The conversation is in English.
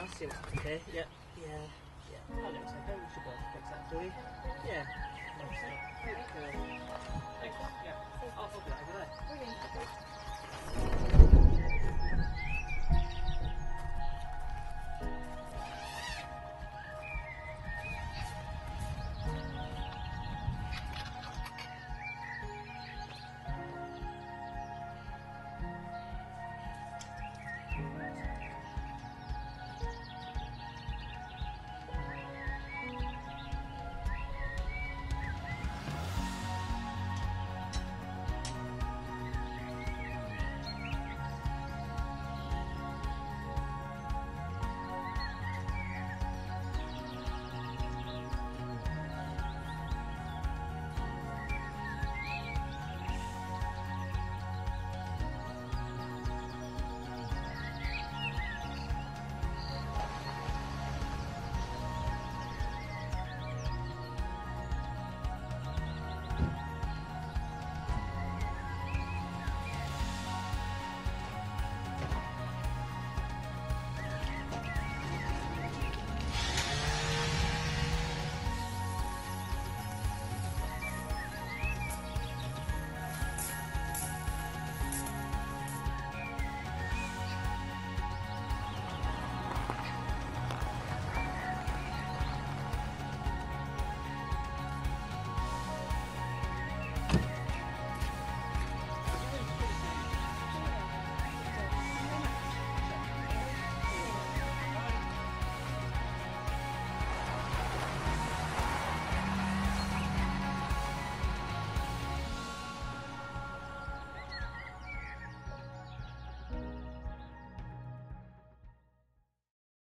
I see what's okay. Yeah, yeah, yeah. That looks. We should be fix that do we? Yeah.